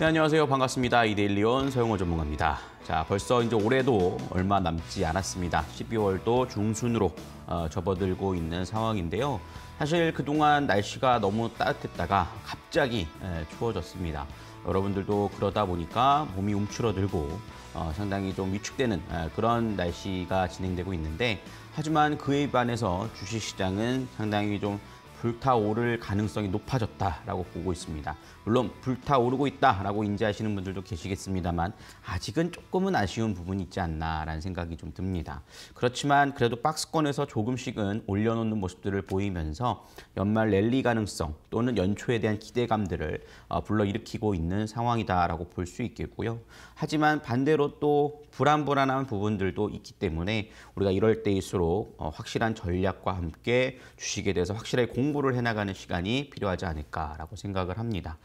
네, 안녕하세요. 반갑습니다. 이데일리온 서영호 전문가입니다. 자, 벌써 이제 올해도 얼마 남지 않았습니다. 12월도 중순으로 어, 접어들고 있는 상황인데요. 사실 그동안 날씨가 너무 따뜻했다가 갑자기 예, 추워졌습니다. 여러분들도 그러다 보니까 몸이 움츠러들고 어, 상당히 좀 위축되는 예, 그런 날씨가 진행되고 있는데 하지만 그에 반해서 주식시장은 상당히 좀 불타오를 가능성이 높아졌다라고 보고 있습니다. 물론 불타오르고 있다라고 인지하시는 분들도 계시겠습니다만 아직은 조금은 아쉬운 부분이 있지 않나라는 생각이 좀 듭니다. 그렇지만 그래도 박스권에서 조금씩은 올려놓는 모습들을 보이면서 연말 랠리 가능성 또는 연초에 대한 기대감들을 어, 불러일으키고 있는 상황이다라고 볼 수 있겠고요. 하지만 반대로 또 불안불안한 부분들도 있기 때문에 우리가 이럴 때일수록 어, 확실한 전략과 함께 주식에 대해서 확실하게 공부를 해나가는 시간이 필요하지 않을까라고 생각을 합니다.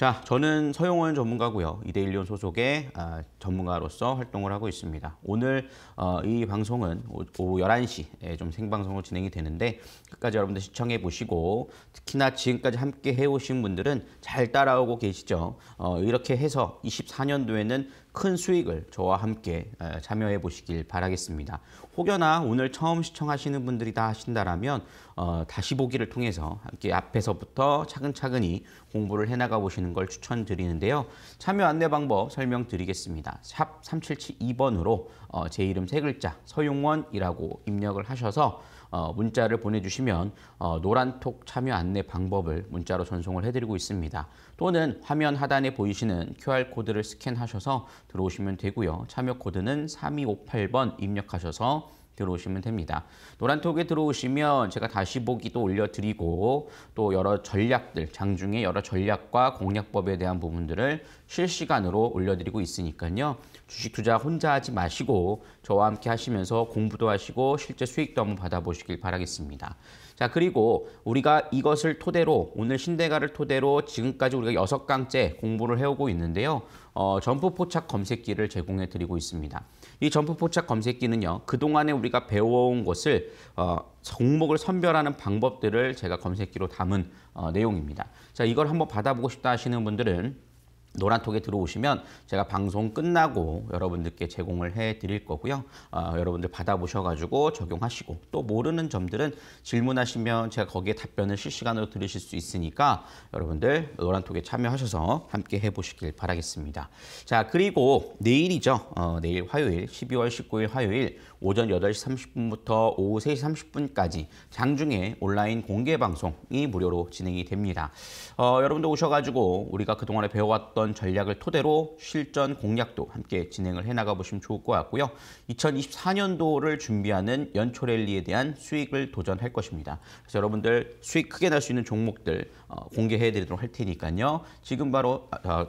자, 저는 서용원 전문가고요. 이데일리온 소속의 아, 전문가로서 활동을 하고 있습니다. 오늘 어, 이 방송은 오후 11시에 좀 생방송으로 진행이 되는데 끝까지 여러분들 시청해 보시고 특히나 지금까지 함께 해오신 분들은 잘 따라오고 계시죠. 어, 이렇게 해서 24년도에는 큰 수익을 저와 함께 참여해 보시길 바라겠습니다. 혹여나 오늘 처음 시청하시는 분들이 다 하신다라면 어, 다시 보기를 통해서 함께 앞에서부터 차근차근히 공부를 해나가 보시는 걸 추천드리는데요. 참여 안내 방법 설명드리겠습니다. 샵 3772번으로 어, 제 이름 세 글자 서용원이라고 입력을 하셔서 어, 문자를 보내주시면 어, 노란톡 참여 안내 방법을 문자로 전송을 해드리고 있습니다. 또는 화면 하단에 보이시는 QR코드를 스캔하셔서 들어오시면 되고요. 참여 코드는 3258번 입력하셔서 들어오시면 됩니다. 노란톡에 들어오시면 제가 다시 보기도 올려드리고 또 여러 전략들, 장중에 여러 전략과 공략법에 대한 부분들을 실시간으로 올려드리고 있으니까요. 주식 투자 혼자 하지 마시고 저와 함께 하시면서 공부도 하시고 실제 수익도 한번 받아보시길 바라겠습니다. 자 그리고 우리가 이것을 토대로 오늘 신대가를 토대로 지금까지 우리가 여섯 강째 공부를 해오고 있는데요. 어, 점프 포착 검색기를 제공해 드리고 있습니다. 이 점프 포착 검색기는요. 그동안에 우리가 배워온 것을 어, 종목을 선별하는 방법들을 제가 검색기로 담은 어, 내용입니다. 자 이걸 한번 받아보고 싶다 하시는 분들은 노란톡에 들어오시면 제가 방송 끝나고 여러분들께 제공을 해 드릴 거고요. 어, 여러분들 받아보셔가지고 적용하시고 또 모르는 점들은 질문하시면 제가 거기에 답변을 실시간으로 들으실 수 있으니까 여러분들 노란톡에 참여하셔서 함께 해보시길 바라겠습니다. 자 그리고 내일이죠. 어, 내일 화요일 12월 19일 화요일 오전 8시 30분부터 오후 3시 30분까지 장중에 온라인 공개 방송이 무료로 진행이 됩니다. 어, 여러분들 오셔가지고 우리가 그동안에 배워왔던 전략을 토대로 실전 공략도 함께 진행을 해나가 보시면 좋을 것 같고요. 2024년도를 준비하는 연초 랠리에 대한 수익을 도전할 것입니다. 그래서 여러분들 수익 크게 날 수 있는 종목들 어, 공개해 드리도록 할 테니까요. 지금 바로 어,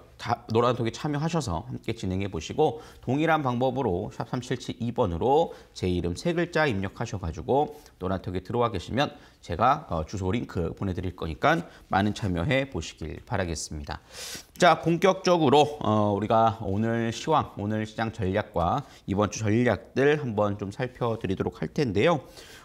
노란톡에 참여하셔서 함께 진행해 보시고 동일한 방법으로 샵 3772번으로 제 이름 세 글자 입력하셔가지고 노란톡에 들어와 계시면 제가 어, 주소 링크 보내드릴 거니까 많은 참여해 보시길 바라겠습니다. 자 본격적으로 어, 우리가 오늘 시황, 오늘 시장 전략과 이번 주 전략들 한번 좀 살펴드리도록 할 텐데요.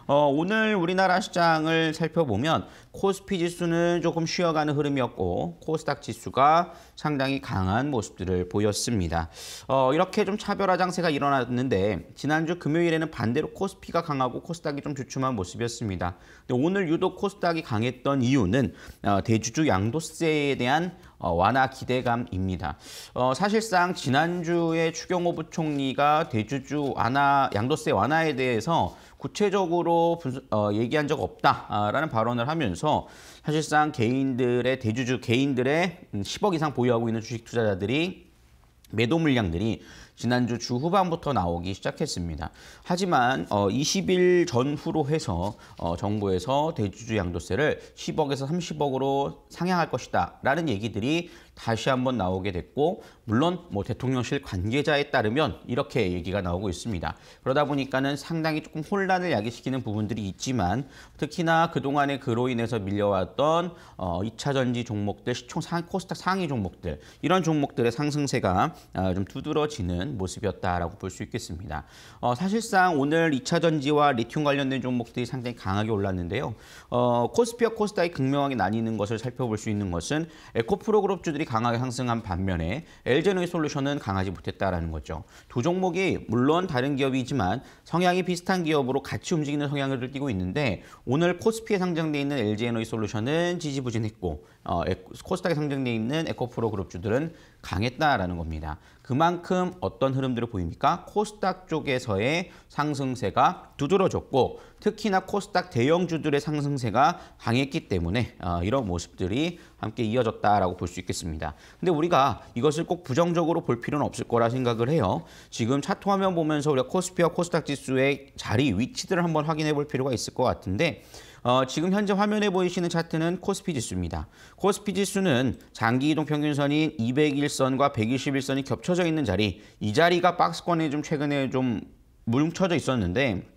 어, 오늘 우리나라 시장을 살펴보면 코스피 지수는 조금 쉬어가는 흐름이었고 코스닥 지수가 상당히 강한 모습들을 보였습니다. 어, 이렇게 좀 차별화 장세가 일어났는데 지난주 금요일에는 반대로 코스피가 강하고 코스닥이 좀 주춤한 모습이었습니다. 오늘 유독 코스닥이 강했던 이유는 어, 대주주 양도세에 대한 어, 완화 기대감입니다. 어, 사실상 지난주에 추경호 부총리가 대주주 완화 양도세 완화에 대해서 구체적으로 분수, 어, 얘기한 적 없다라는 발언을 하면서 사실상 개인들의 대주주 개인들의 10억 이상 보유하고 있는 주식 투자자들이 매도 물량들이 지난주 주 후반부터 나오기 시작했습니다. 하지만 어, 20일 전후로 해서 어, 정부에서 대주주 양도세를 10억에서 30억으로 상향할 것이다 라는 얘기들이 다시 한번 나오게 됐고 물론 뭐 대통령실 관계자에 따르면 이렇게 얘기가 나오고 있습니다. 그러다 보니까는 상당히 조금 혼란을 야기시키는 부분들이 있지만 특히나 그동안에 그로 인해서 밀려왔던 어, 2차 전지 종목들, 시총 상, 코스닥 상위 종목들 이런 종목들의 상승세가 어, 좀 두드러지는 모습이었다라고 볼 수 있겠습니다. 어, 사실상 오늘 2차 전지와 리튬 관련된 종목들이 상당히 강하게 올랐는데요. 어, 코스피와 코스닥이 극명하게 나뉘는 것을 살펴볼 수 있는 것은 에코프로 그룹주들이 강하게 상승한 반면에 LG에너지솔루션은 강하지 못했다라는 거죠. 두 종목이 물론 다른 기업이지만 성향이 비슷한 기업으로 같이 움직이는 성향을 띠고 있는데 오늘 코스피에 상장돼 있는 LG에너지솔루션은 지지부진했고 어, 코스닥에 상장돼 있는 에코프로 그룹주들은 강했다라는 겁니다. 그만큼 어떤 흐름들을 보입니까? 코스닥 쪽에서의 상승세가 두드러졌고 특히나 코스닥 대형주들의 상승세가 강했기 때문에 어, 이런 모습들이 함께 이어졌다라고 볼 수 있겠습니다. 근데 우리가 이것을 꼭 부정적으로 볼 필요는 없을 거라 생각을 해요. 지금 차트 화면 보면서 우리가 코스피와 코스닥 지수의 자리 위치들을 한번 확인해 볼 필요가 있을 것 같은데 어, 지금 현재 화면에 보이시는 차트는 코스피 지수입니다. 코스피 지수는 장기 이동 평균선인 201선과 121선이 겹쳐져 있는 자리, 이 자리가 박스권에 좀 최근에 좀 뭉쳐져 있었는데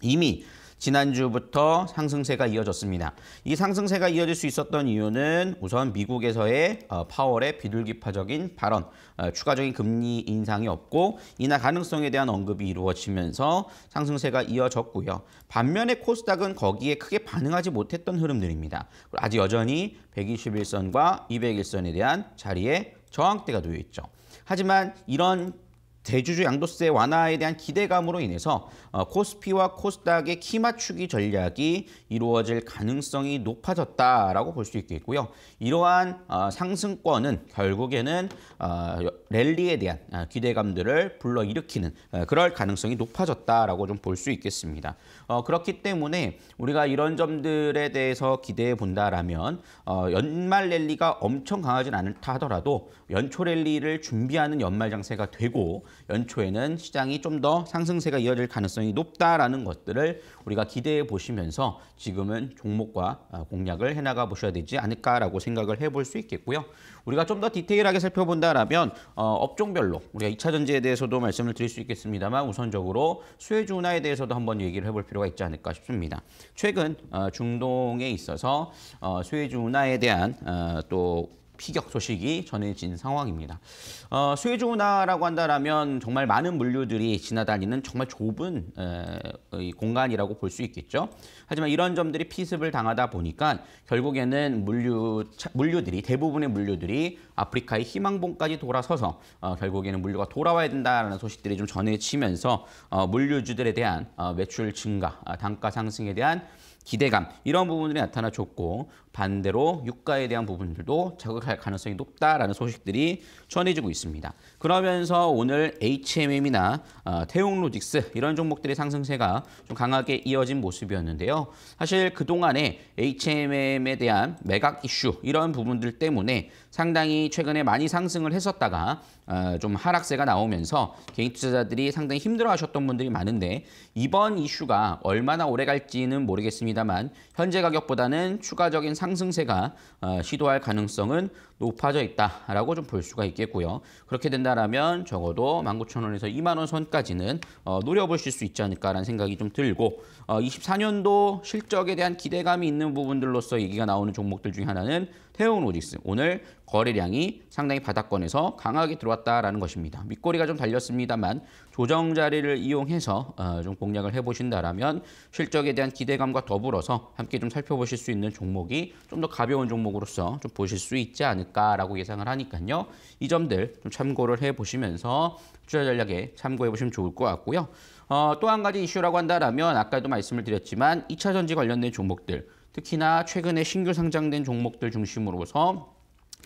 이미 지난주부터 상승세가 이어졌습니다. 이 상승세가 이어질 수 있었던 이유는 우선 미국에서의 어, 파월의 비둘기파적인 발언, 어, 추가적인 금리 인상이 없고 인하 가능성에 대한 언급이 이루어지면서 상승세가 이어졌고요. 반면에 코스닥은 거기에 크게 반응하지 못했던 흐름들입니다. 아직 여전히 121선과 201선에 대한 자리에 저항대가 놓여 있죠. 하지만 이런 대주주 양도세 완화에 대한 기대감으로 인해서 어, 코스피와 코스닥의 키 맞추기 전략이 이루어질 가능성이 높아졌다라고 볼 수 있겠고요. 이러한 어, 상승권은 결국에는 어, 랠리에 대한 기대감들을 불러일으키는 그럴 가능성이 높아졌다라고 좀 볼 수 있겠습니다. 그렇기 때문에 우리가 이런 점들에 대해서 기대해 본다라면 연말 랠리가 엄청 강하진 않다 하더라도 연초 랠리를 준비하는 연말 장세가 되고 연초에는 시장이 좀 더 상승세가 이어질 가능성이 높다라는 것들을 우리가 기대해 보시면서 지금은 종목과 어, 공략을 해나가 보셔야 되지 않을까라고 생각을 해볼 수 있겠고요. 우리가 좀 더 디테일하게 살펴본다라면 어, 업종별로 우리가 2차 전지에 대해서도 말씀을 드릴 수 있겠습니다만 우선적으로 수혜주 운하에 대해서도 한번 얘기를 해볼 필요가 있지 않을까 싶습니다. 최근 어, 중동에 있어서 어, 수혜주 운하에 대한 어, 또 피격 소식이 전해진 상황입니다. 어, 수혜주 운하라고 한다면 정말 많은 물류들이 지나다니는 정말 좁은 에, 공간이라고 볼 수 있겠죠. 하지만 이런 점들이 피습을 당하다 보니까 결국에는 물류 물류들이 대부분의 물류들이 아프리카의 희망봉까지 돌아서서 어, 결국에는 물류가 돌아와야 된다라는 소식들이 좀 전해지면서 어, 물류주들에 대한 어, 매출 증가, 어, 단가 상승에 대한 기대감 이런 부분들이 나타나줬고 반대로 유가에 대한 부분들도 자극할 가능성이 높다라는 소식들이 전해지고 있습니다. 그러면서 오늘 HMM이나 어, 태웅로직스 이런 종목들의 상승세가 좀 강하게 이어진 모습이었는데요. 사실 그동안에 HMM에 대한 매각 이슈 이런 부분들 때문에 상당히 최근에 많이 상승을 했었다가 어, 좀 하락세가 나오면서 개인 투자자들이 상당히 힘들어하셨던 분들이 많은데 이번 이슈가 얼마나 오래 갈지는 모르겠습니다만 현재 가격보다는 추가적인 상승세가 어, 시도할 가능성은 높아져 있다라고 좀 볼 수가 있겠고요. 그렇게 된다면 적어도 19,000원에서 2만 원 선까지는 어, 노려보실 수 있지 않을까라는 생각이 좀 들고 24년도 실적에 대한 기대감이 있는 부분들로서 얘기가 나오는 종목들 중에 하나는 태용 로직스. 오늘 거래량이 상당히 바닥권에서 강하게 들어왔다라는 것입니다. 밑꼬리가 좀 달렸습니다만 조정 자리를 이용해서 어, 좀 공략을 해보신다라면 실적에 대한 기대감과 더불어서 함께 좀 살펴보실 수 있는 종목이 좀 더 가벼운 종목으로서 좀 보실 수 있지 않을까라고 예상을 하니까요. 이 점들 좀 참고를 해보시면서 투자 전략에 참고해보시면 좋을 것 같고요. 어, 또 한 가지 이슈라고 한다면 아까도 말씀을 드렸지만 2차 전지 관련된 종목들 특히나 최근에 신규 상장된 종목들 중심으로서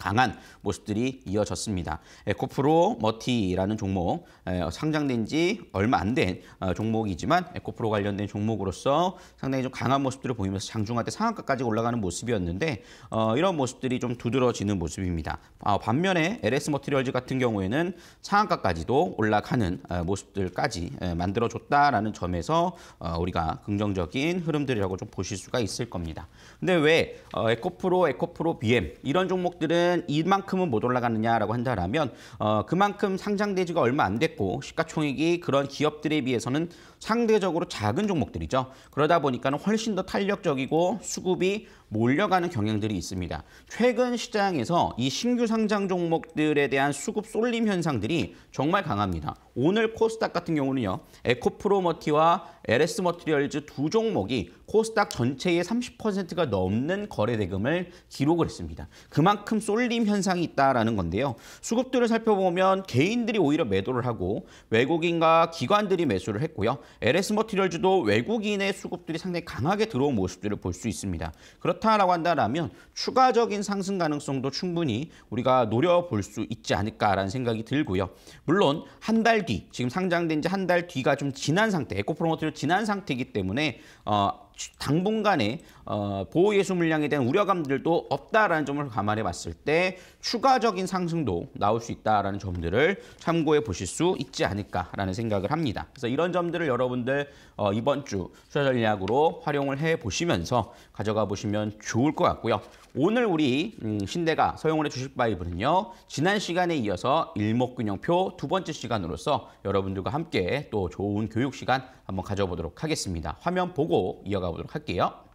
강한 모습들이 이어졌습니다. 에코프로 머티라는 종목 상장된 지 얼마 안된 어, 종목이지만 에코프로 관련된 종목으로서 상당히 좀 강한 모습들을 보이면서 장중한 때 상한가까지 올라가는 모습이었는데 어, 이런 모습들이 좀 두드러지는 모습입니다. 어, 반면에 LS 머티리얼즈 같은 경우에는 상한가까지도 올라가는 모습들까지 만들어줬다라는 점에서 우리가 긍정적인 흐름들이라고 좀 보실 수가 있을 겁니다. 근데 왜 에코프로, 에코프로 BM 이런 종목들은 왜 이만큼은 못 올라가느냐라고 한다면 어, 그만큼 상장대지가 얼마 안 됐고 시가총액이 그런 기업들에 비해서는 상대적으로 작은 종목들이죠. 그러다 보니까 훨씬 더 탄력적이고 수급이 몰려가는 경향들이 있습니다. 최근 시장에서 이 신규 상장 종목들에 대한 수급 쏠림 현상들이 정말 강합니다. 오늘 코스닥 같은 경우는요. 에코프로머티와 LS 머티리얼즈 두 종목이 코스닥 전체의 30%가 넘는 거래 대금을 기록을 했습니다. 그만큼 쏠림 현상이 있다라는 건데요. 수급들을 살펴보면 개인들이 오히려 매도를 하고 외국인과 기관들이 매수를 했고요. LS 머티리얼즈도 외국인의 수급들이 상당히 강하게 들어온 모습들을 볼 수 있습니다. 그렇다라고 한다면 추가적인 상승 가능성도 충분히 우리가 노려볼 수 있지 않을까라는 생각이 들고요. 물론 한 달 뒤, 지금 상장된 지 한 달 뒤가 좀 지난 상태, 에코프로모트를 지난 상태이기 때문에 어, 당분간에 어, 보호 예수 물량에 대한 우려감들도 없다라는 점을 감안해 봤을 때 추가적인 상승도 나올 수 있다라는 점들을 참고해 보실 수 있지 않을까라는 생각을 합니다. 그래서 이런 점들을 여러분들 어, 이번 주 투자 전략으로 활용을 해 보시면서 가져가 보시면 좋을 것 같고요. 오늘 우리 음, 신대가 서영원의 주식 바이브는요. 지난 시간에 이어서 일목균형표 두 번째 시간으로서 여러분들과 함께 또 좋은 교육 시간 한번 가져보도록 하겠습니다. 화면 보고 이어가 보도록 할게요.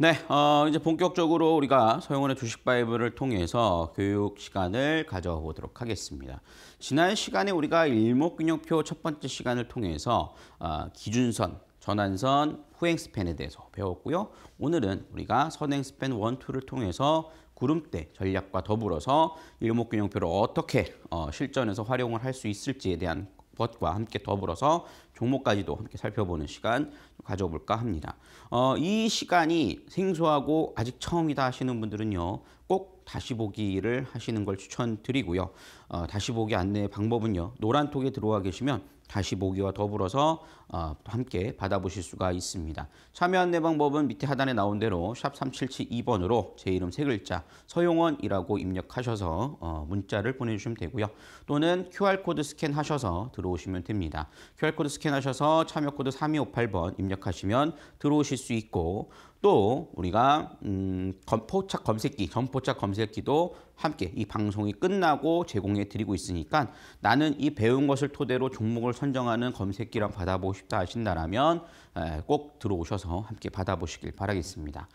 네, 어, 이제 본격적으로 우리가 서영원의 주식 바이블을 통해서 교육 시간을 가져보도록 하겠습니다. 지난 시간에 우리가 일목균형표 첫 번째 시간을 통해서 어, 기준선, 전환선, 후행 스팬에 대해서 배웠고요. 오늘은 우리가 선행 스팬 원, 투를 통해서 구름대 전략과 더불어서 일목균형표를 어떻게 어, 실전에서 활용을 할 수 있을지에 대한 것과 함께 더불어서 종목까지도 함께 살펴보는 시간 가져볼까 합니다. 어, 이 시간이 생소하고 아직 처음이다 하시는 분들은요. 꼭 다시 보기를 하시는 걸 추천드리고요. 어, 다시 보기 안내 방법은요. 노란톡에 들어와 계시면 다시 보기와 더불어서 어, 함께 받아보실 수가 있습니다. 참여 안내 방법은 밑에 하단에 나온 대로 샵 3772번으로 제 이름 세 글자 서용원이라고 입력하셔서 어, 문자를 보내주시면 되고요. 또는 QR코드 스캔하셔서 들어오시면 됩니다. QR코드 스캔하셔서 참여코드 3258번 입력하시면 들어오실 수 있고 또 우리가 음, 포착 검색기, 전포착 검색기도 함께 이 방송이 끝나고 제공해 드리고 있으니까 나는 이 배운 것을 토대로 종목을 선정하는 검색기를 받아보고 싶다 하신다라면 꼭 들어오셔서 함께 받아보시길 바라겠습니다.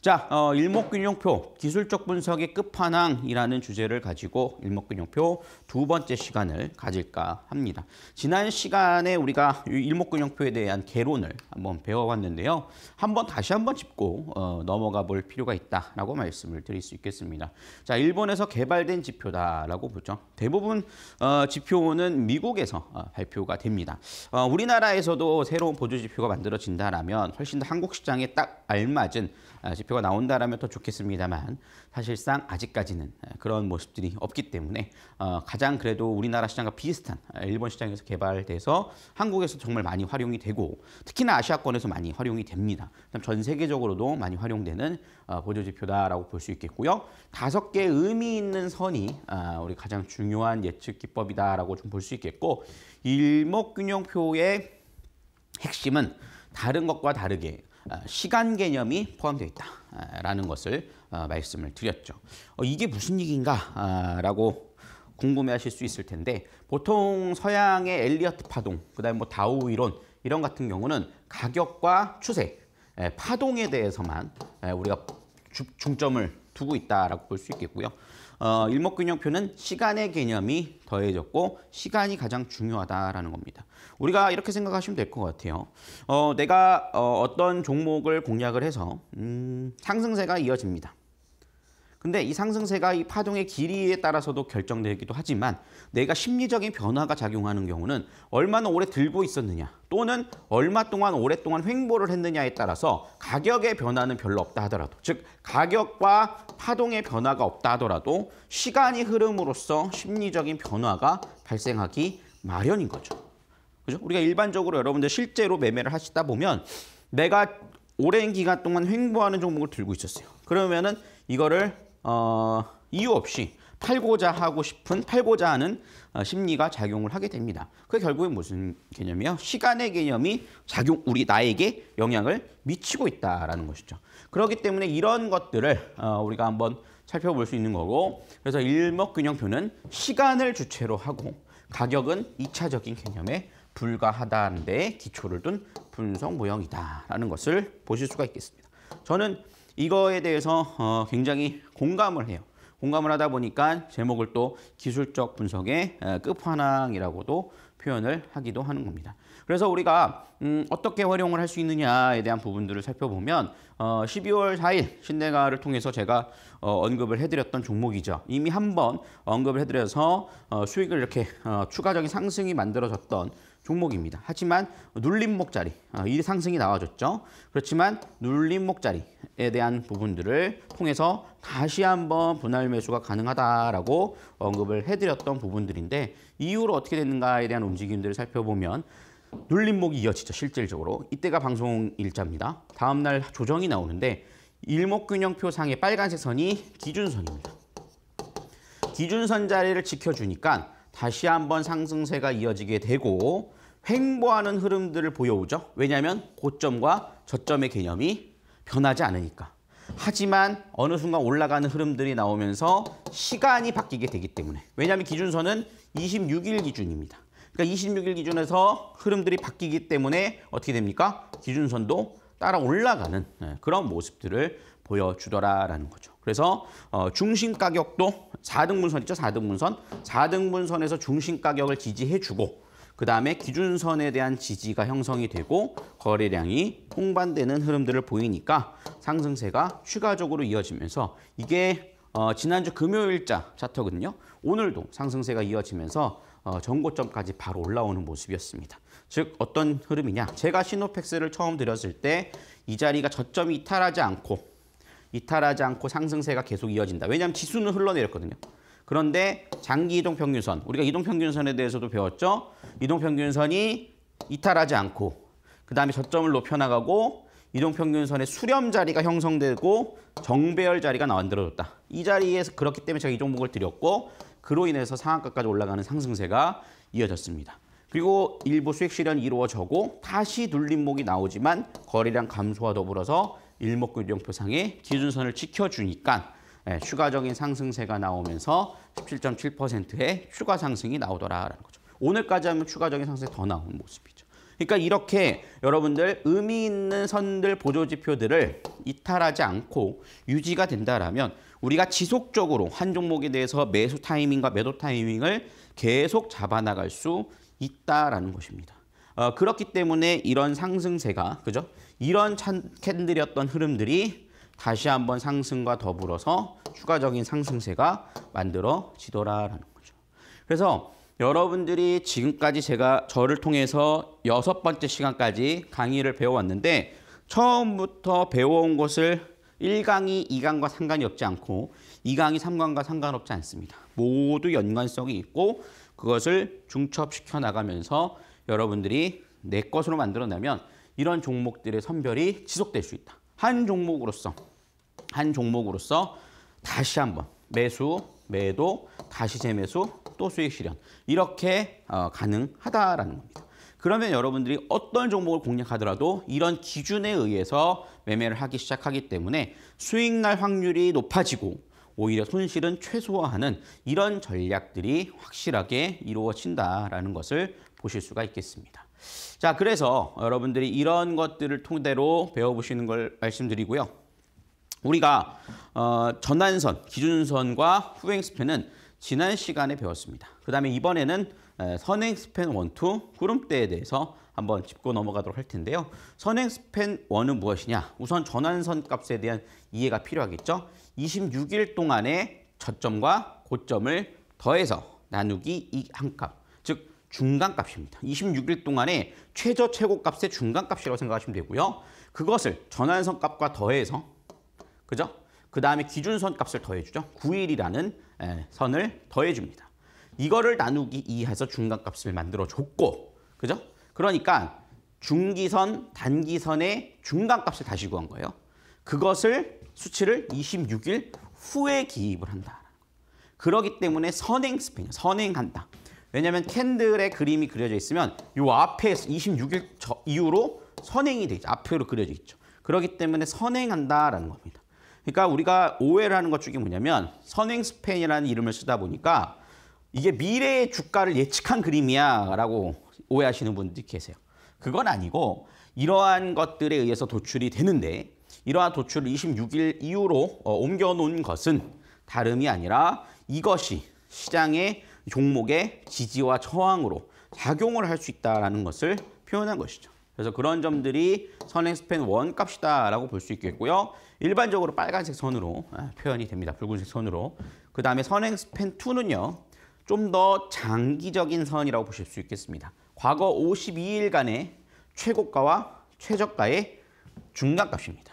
자, 어, 일목균형표 기술적 분석의 끝판왕이라는 주제를 가지고 일목균형표 두 번째 시간을 가질까 합니다. 지난 시간에 우리가 일목균형표에 대한 개론을 한번 배워봤는데요. 한번 다시 한번 짚고 어, 넘어가 볼 필요가 있다라고 말씀을 드릴 수 있겠습니다. 자, 일본에서 개발된 지표다라고 보죠. 대부분 어, 지표는 미국에서 어, 발표가 됩니다. 어, 우리나라에서도 새로운 보조 지표가 만들어진다라면 훨씬 더 한국 시장에 딱 알맞은 아, 지표 가 나온다라면 더 좋겠습니다만 사실상 아직까지는 그런 모습들이 없기 때문에 어, 가장 그래도 우리나라 시장과 비슷한 일본 시장에서 개발돼서 한국에서 정말 많이 활용이 되고 특히나 아시아권에서 많이 활용이 됩니다. 전 세계적으로도 많이 활용되는 어, 보조 지표다라고 볼 수 있겠고요. 다섯 개 의미 있는 선이 아, 우리 가장 중요한 예측 기법이다라고 좀 볼 수 있겠고 일목균형표의 핵심은 다른 것과 다르게 어, 시간 개념이 포함되어 있다라는 것을 어, 말씀을 드렸죠. 어, 이게 무슨 얘기인가라고 궁금해하실 수 있을 텐데 보통 서양의 엘리어트 파동, 그다음에 뭐 다우 이론 이런 같은 경우는 가격과 추세, 파동에 대해서만 우리가 중점을 두고 있다라고 볼 수 있겠고요. 어, 일목균형표는 시간의 개념이 더해졌고 시간이 가장 중요하다라는 겁니다. 우리가 이렇게 생각하시면 될 것 같아요. 어, 내가 어, 어떤 종목을 공략을 해서 음, 상승세가 이어집니다. 근데 이 상승세가 이 파동의 길이에 따라서도 결정되기도 하지만 내가 심리적인 변화가 작용하는 경우는 얼마나 오래 들고 있었느냐 또는 얼마 동안 오랫동안 횡보를 했느냐에 따라서 가격의 변화는 별로 없다 하더라도 즉 가격과 파동의 변화가 없다 하더라도 시간이 흐름으로써 심리적인 변화가 발생하기 마련인 거죠. 그죠? 우리가 일반적으로 여러분들 실제로 매매를 하시다 보면 내가 오랜 기간 동안 횡보하는 종목을 들고 있었어요. 그러면은 이거를 어, 이유 없이 팔고자 하고 싶은 팔고자 하는 어, 심리가 작용을 하게 됩니다. 그게 결국엔 무슨 개념이요? 시간의 개념이 작용 우리 나에게 영향을 미치고 있다라는 것이죠. 그렇기 때문에 이런 것들을 어, 우리가 한번 살펴볼 수 있는 거고 그래서 일목균형표는 시간을 주체로 하고 가격은 이차적인 개념에 불과하다는 데 기초를 둔 분석 모형이다라는 것을 보실 수가 있겠습니다. 저는 이거에 대해서 어, 굉장히 공감을 해요. 공감을 하다 보니까 제목을 또 기술적 분석의 끝판왕이라고도 표현을 하기도 하는 겁니다. 그래서 우리가 음, 어떻게 활용을 할 수 있느냐에 대한 부분들을 살펴보면 어, 12월 4일 신내가를 통해서 제가 어, 언급을 해드렸던 종목이죠. 이미 한 번 언급을 해드려서 어, 수익을 이렇게 어, 추가적인 상승이 만들어졌던 종목입니다. 하지만 눌림목 자리, 아, 이 상승이 나와줬죠. 그렇지만 눌림목 자리에 대한 부분들을 통해서 다시 한번 분할 매수가 가능하다라고 언급을 해드렸던 부분들인데 이후로 어떻게 됐는가에 대한 움직임들을 살펴보면 눌림목이 이어지죠, 실질적으로. 이때가 방송 일자입니다. 다음날 조정이 나오는데 일목균형표 상의 빨간색 선이 기준선입니다. 기준선 자리를 지켜주니까 다시 한번 상승세가 이어지게 되고 횡보하는 흐름들을 보여오죠. 왜냐하면 고점과 저점의 개념이 변하지 않으니까. 하지만 어느 순간 올라가는 흐름들이 나오면서 시간이 바뀌게 되기 때문에 왜냐하면 기준선은 26일 기준입니다. 그러니까 26일 기준에서 흐름들이 바뀌기 때문에 어떻게 됩니까? 기준선도 따라 올라가는 네, 그런 모습들을 보여주더라라는 거죠. 그래서 어, 중심 가격도 4등분선 있죠? 4등분선. 4등분선에서 중심 가격을 지지해주고 그 다음에 기준선에 대한 지지가 형성이 되고 거래량이 홍반되는 흐름들을 보이니까 상승세가 추가적으로 이어지면서 이게 어, 지난주 금요일자 차트거든요. 오늘도 상승세가 이어지면서 어, 전고점까지 바로 올라오는 모습이었습니다. 즉 어떤 흐름이냐? 제가 시노팩스를 처음 드렸을 때 이 자리가 저점이 이탈하지 않고 이탈하지 않고 상승세가 계속 이어진다. 왜냐하면 지수는 흘러내렸거든요. 그런데 장기 이동 평균선, 우리가 이동 평균선에 대해서도 배웠죠. 이동 평균선이 이탈하지 않고 그 다음에 저점을 높여나가고 이동 평균선의 수렴 자리가 형성되고 정배열 자리가 만들어졌다. 이 자리에서 그렇기 때문에 제가 이 종목을 드렸고 그로 인해서 상한가까지 올라가는 상승세가 이어졌습니다. 그리고 일부 수익 실현이 이루어져고 다시 눌림목이 나오지만 거래량 감소와 더불어서 일목균형표상의 기준선을 지켜주니까 예, 추가적인 상승세가 나오면서 17.7%의 추가 상승이 나오더라라는 거죠. 오늘까지 하면 추가적인 상승이 더 나오는 모습이죠. 그러니까 이렇게 여러분들 의미 있는 선들 보조 지표들을 이탈하지 않고 유지가 된다라면 우리가 지속적으로 한 종목에 대해서 매수 타이밍과 매도 타이밍을 계속 잡아나갈 수 있다라는 것입니다. 어, 그렇기 때문에 이런 상승세가 그죠? 이런 캔들이었던 흐름들이 다시 한번 상승과 더불어서 추가적인 상승세가 만들어지더라라는 거죠. 그래서 여러분들이 지금까지 제가 저를 통해서 여섯 번째 시간까지 강의를 배워왔는데 처음부터 배워온 것을 1강이 2강과 상관이 없지 않고 2강이 3강과 상관없지 않습니다. 모두 연관성이 있고 그것을 중첩시켜 나가면서 여러분들이 내 것으로 만들어내면 이런 종목들의 선별이 지속될 수 있다. 한 종목으로서 한 종목으로서 다시 한번 매수, 매도, 다시 재매수, 또 수익 실현 이렇게 어, 가능하다라는 겁니다. 그러면 여러분들이 어떤 종목을 공략하더라도 이런 기준에 의해서 매매를 하기 시작하기 때문에 수익 날 확률이 높아지고 오히려 손실은 최소화하는 이런 전략들이 확실하게 이루어진다라는 것을 보실 수가 있겠습니다. 자, 그래서 여러분들이 이런 것들을 통대로 배워보시는 걸 말씀드리고요. 우리가 어, 전환선, 기준선과 후행 스팬은 지난 시간에 배웠습니다. 그 다음에 이번에는 선행 스팬 1, 2 구름대에 대해서 한번 짚고 넘어가도록 할 텐데요. 선행 스팬 1은 무엇이냐? 우선 전환선 값에 대한 이해가 필요하겠죠. 26일 동안의 저점과 고점을 더해서 나누기 이 한 값, 즉 중간값입니다. 26일 동안의 최저 최고값의 중간값이라고 생각하시면 되고요. 그것을 전환선 값과 더해서 그죠? 그 다음에 기준선 값을 더해주죠. 9일이라는 선을 더해줍니다. 이거를 나누기 2 해서 중간값을 만들어줬고 그죠? 그러니까 중기선, 단기선의 중간값을 다시 구한 거예요. 그것을 수치를 26일 후에 기입을 한다. 그러기 때문에 선행 스피인 선행한다. 왜냐하면 캔들의 그림이 그려져 있으면 이 앞에 26일 이후로 선행이 되죠. 앞으로 그려져 있죠. 그러기 때문에 선행한다라는 겁니다. 그러니까 우리가 오해를 하는 것 중에 뭐냐면 선행 스팬이라는 이름을 쓰다 보니까 이게 미래의 주가를 예측한 그림이야 라고 오해하시는 분들이 계세요. 그건 아니고 이러한 것들에 의해서 도출이 되는데 이러한 도출을 26일 이후로 어, 옮겨놓은 것은 다름이 아니라 이것이 시장의 종목의 지지와 저항으로 작용을 할 수 있다는 것을 표현한 것이죠. 그래서 그런 점들이 선행 스팬 원 값이다라고 볼 수 있겠고요. 일반적으로 빨간색 선으로 아, 표현이 됩니다. 붉은색 선으로. 그 다음에 선행 스팬 2는요. 좀 더 장기적인 선이라고 보실 수 있겠습니다. 과거 52일간의 최고가와 최저가의 중간값입니다.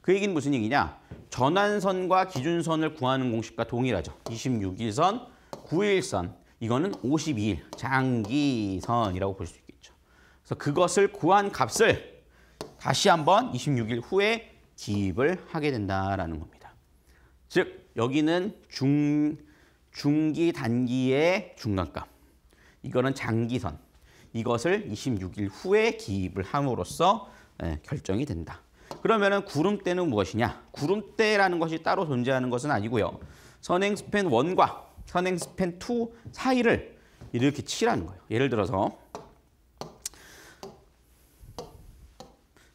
그 얘기는 무슨 얘기냐? 전환선과 기준선을 구하는 공식과 동일하죠. 26일선, 9일선, 이거는 52일 장기선이라고 볼 수 있겠죠. 그래서 그것을 구한 값을 다시 한번 26일 후에 기입을 하게 된다라는 겁니다. 즉 여기는 중 중기 단기의 중간값. 이거는 장기선. 이것을 26일 후에 기입을 함으로써 예, 결정이 된다. 그러면은 구름대는 무엇이냐? 구름대라는 것이 따로 존재하는 것은 아니고요. 선행 스팬 1과 선행 스팬 2 사이를 이렇게 칠하는 거예요. 예를 들어서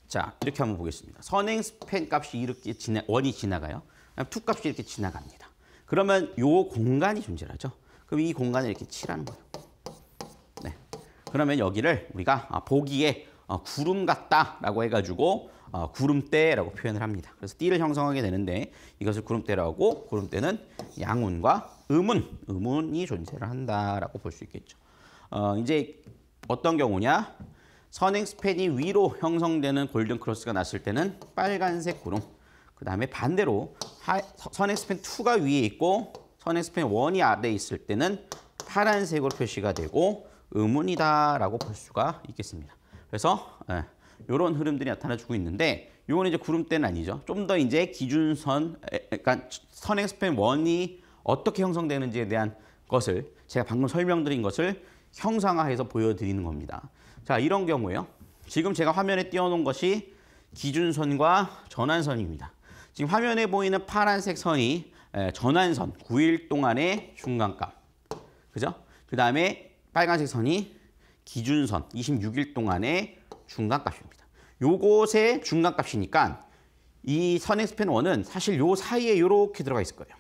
자 이렇게 한번 보겠습니다. 선행 span 값이 이렇게 지나, one이 지나가요. two 값이 이렇게 지나갑니다. 그러면 요 공간이 존재하죠. 그럼 이 공간을 이렇게 칠하는 거예요. 그러면 여기를 우리가 아, 보기에 어, 구름 같다라고 해가지고 어, 구름대라고 표현을 합니다. 그래서 띠를 형성하게 되는데 이것을 구름대라고 구름대는 양운과 음운, 음운이 존재를 한다라고 볼 수 있겠죠. 어, 이제 어떤 경우냐? 선행 span이 위로 형성되는 golden cross가 났을 때는 빨간색 구름. 그 다음에 반대로 하, 선행 span 2가 위에 있고 선행 span 1이 아래에 있을 때는 파란색으로 표시가 되고 음운이다라고 볼 수가 있겠습니다. 그래서 이런 예, 흐름들이 나타나주고 있는데 이건 이제 구름대는 아니죠. 좀 더 이제 기준선, 그러니까 선행 span one이 어떻게 형성되는지에 대한 것을 제가 방금 설명드린 것을 형상화해서 보여드리는 겁니다. 자, 이런 경우에요. 지금 제가 화면에 띄워놓은 것이 기준선과 전환선입니다. 지금 화면에 보이는 파란색 선이 전환선, 9일 동안의 중간값. 그죠? 그 다음에 빨간색 선이 기준선 26일 동안의 중간값입니다. 요것의 중간값이니까 이 선행 스팬 1은 사실 요 사이에 이렇게 들어가 있을 거예요.